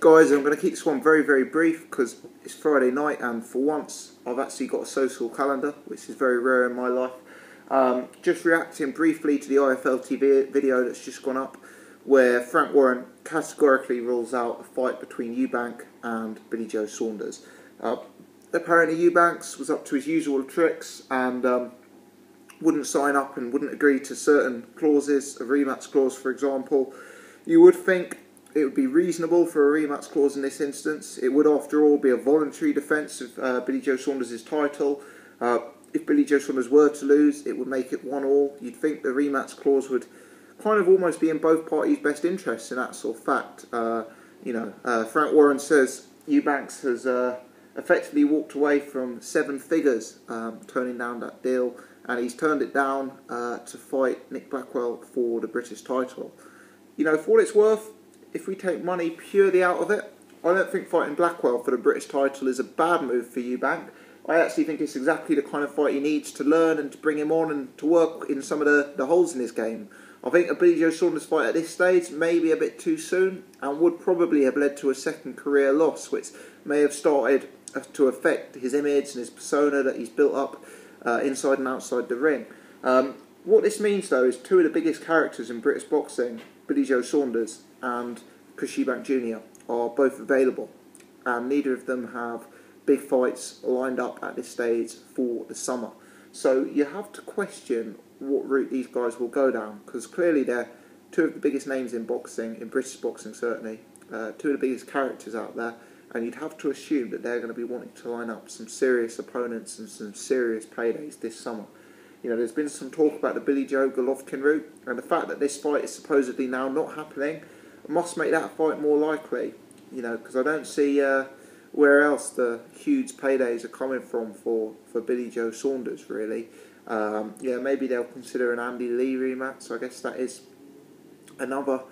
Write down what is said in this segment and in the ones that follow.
Guys, I'm going to keep this one very, very brief because it's Friday night and for once I've actually got a social calendar, which is very rare in my life. Um, just reacting briefly to the IFL TV video that's just gone up where Frank Warren categorically rules out a fight between Eubank and Billy Joe Saunders. Uh, apparently Eubanks was up to his usual tricks and um, wouldn't sign up and wouldn't agree to certain clauses, a rematch clause for example. You would think it would be reasonable for a rematch clause in this instance. It would, after all, be a voluntary defence of uh, Billy Joe Saunders' title. Uh, if Billy Joe Saunders were to lose, it would make it one all. You'd think the rematch clause would kind of almost be in both parties' best interests in that sort of fact. Uh, you know, uh, Frank Warren says Eubanks has uh, effectively walked away from seven figures, um, turning down that deal, and he's turned it down uh, to fight Nick Blackwell for the British title. You know, for what it's worth, if we take money purely out of it, I don't think fighting Blackwell for the British title is a bad move for Eubank. I actually think it's exactly the kind of fight he needs to learn and to bring him on and to work in some of the, the holes in his game. I think a Joe Saunders fight at this stage may be a bit too soon and would probably have led to a second career loss, which may have started to affect his image and his persona that he's built up uh, inside and outside the ring. Um, what this means, though, is two of the biggest characters in British boxing, Billy Joe Saunders and Chris Eubank Jr., are both available, and neither of them have big fights lined up at this stage for the summer. So you have to question what route these guys will go down, because clearly they're two of the biggest names in boxing, in British boxing certainly, uh, two of the biggest characters out there, and you'd have to assume that they're going to be wanting to line up some serious opponents and some serious paydays this summer. You know, there's been some talk about the Billy Joe Golovkin route, and the fact that this fight is supposedly now not happening must make that fight more likely. You know, because I don't see uh, where else the huge paydays are coming from for, for Billy Joe Saunders, really. Um, yeah, maybe they'll consider an Andy Lee rematch, so I guess that is another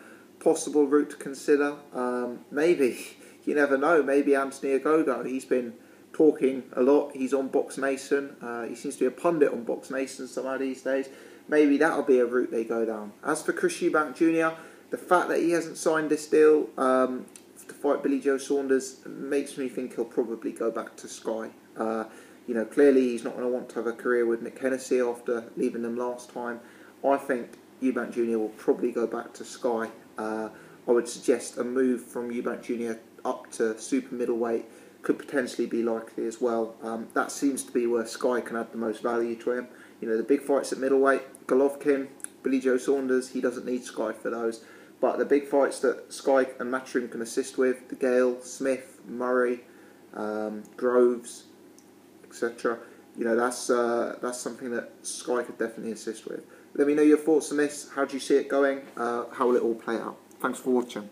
possible route to consider. Um, maybe, you never know, maybe Anthony Ogogo, he's been talking a lot. He's on Box Nation. Uh, he seems to be a pundit on Box Nation somehow these days. Maybe that'll be a route they go down. As for Chris Eubank Jr., the fact that he hasn't signed this deal um, to fight Billy Joe Saunders makes me think he'll probably go back to Sky. Uh, you know, clearly he's not going to want to have a career with Mick Hennessy after leaving them last time. I think Eubank Jr. will probably go back to Sky. Uh, I would suggest a move from Eubank Jr. up to super middleweight could potentially be likely as well. Um, that seems to be where Sky can add the most value to him. You know, the big fights at middleweight, Golovkin, Billy Joe Saunders, he doesn't need Sky for those. But the big fights that Sky and Matchroom can assist with, DeGale, Smith, Murray, um, Groves, etc. You know, that's uh, that's something that Sky could definitely assist with. Let me know your thoughts on this. How do you see it going? Uh, how will it all play out? Thanks for watching.